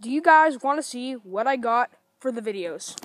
do you guys want to see what I got for the videos?